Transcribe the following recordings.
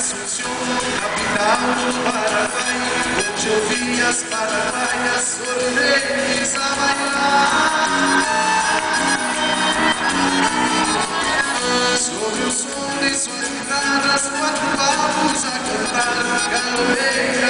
Assunción, capital do Paraguai, onde eu vi as paraguaias sorrindo a bailar. Sobre o som de suas guitarras, quatro palmos a cantar, galopeira,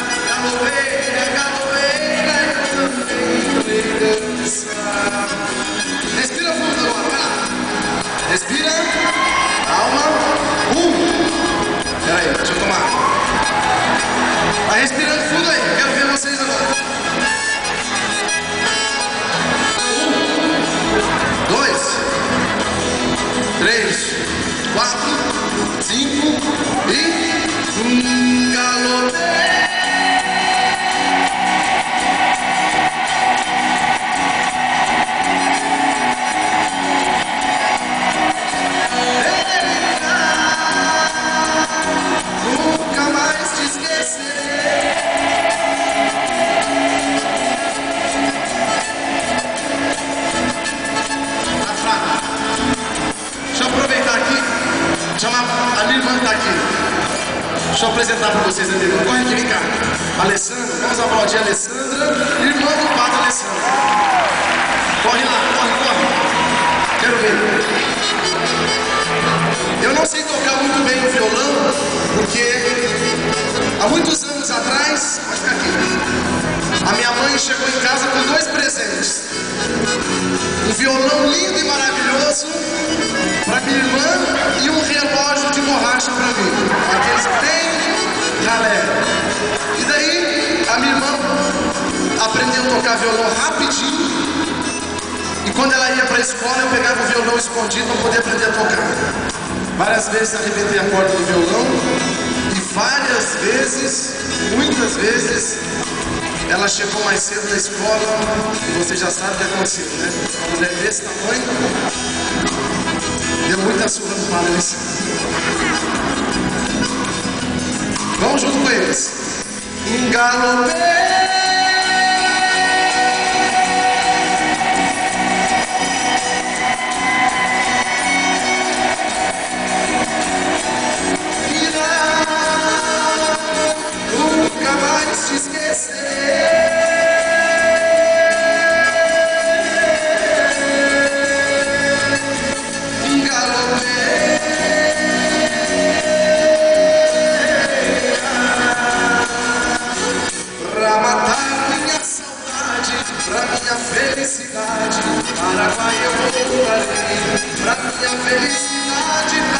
Deixa eu apresentar para vocês a irmã. Corre aqui, vem cá. Alessandra, vamos aplaudir a Alessandra, irmã do padre Alessandro. Corre lá, corre, corre. Quero ver. Eu não sei tocar muito bem o violão, porque há muitos anos atrás, pode ficar aqui, a minha mãe chegou em casa com dois presentes. Um violão lindo e maravilhoso para minha irmã tocar violão rapidinho. E quando ela ia para a escola, eu pegava o violão escondido para poder aprender a tocar. Várias vezes arrebentei a corda do violão e várias vezes, muitas vezes, ela chegou mais cedo na escola e você já sabe o que aconteceu, né? Uma mulher desse tamanho deu muita surra no padre Vamos junto com eles. Engalopei. Pra minha felicidade, Paraguai eu voltarei. Pra minha felicidade,